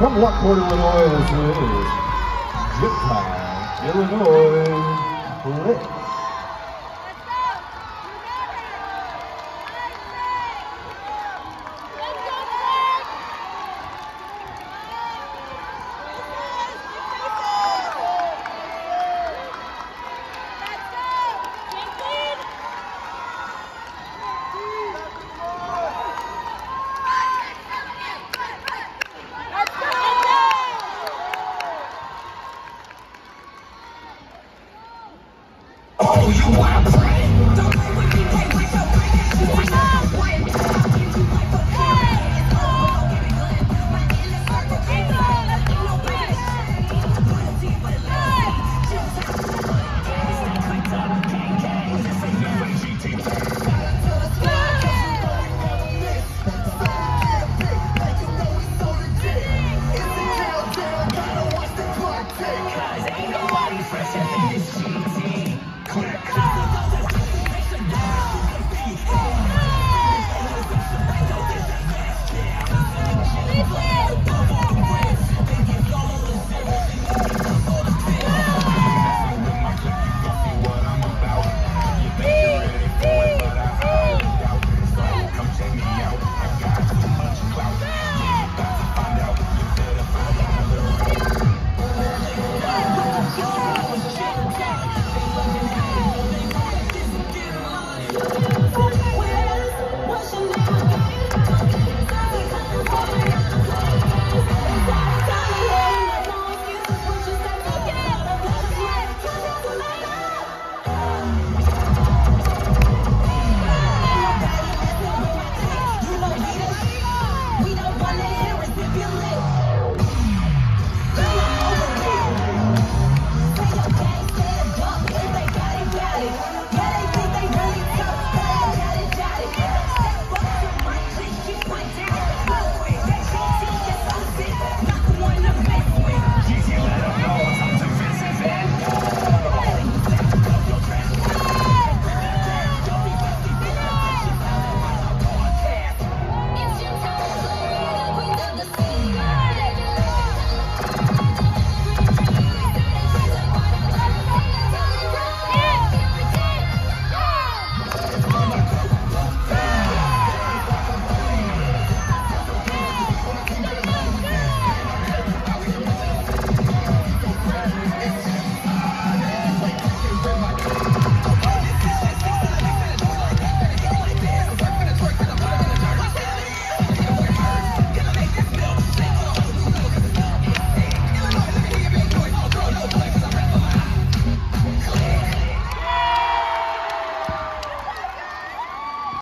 From Lockport, Illinois, this is Gyptown, Illinois. Lit. Oh, you are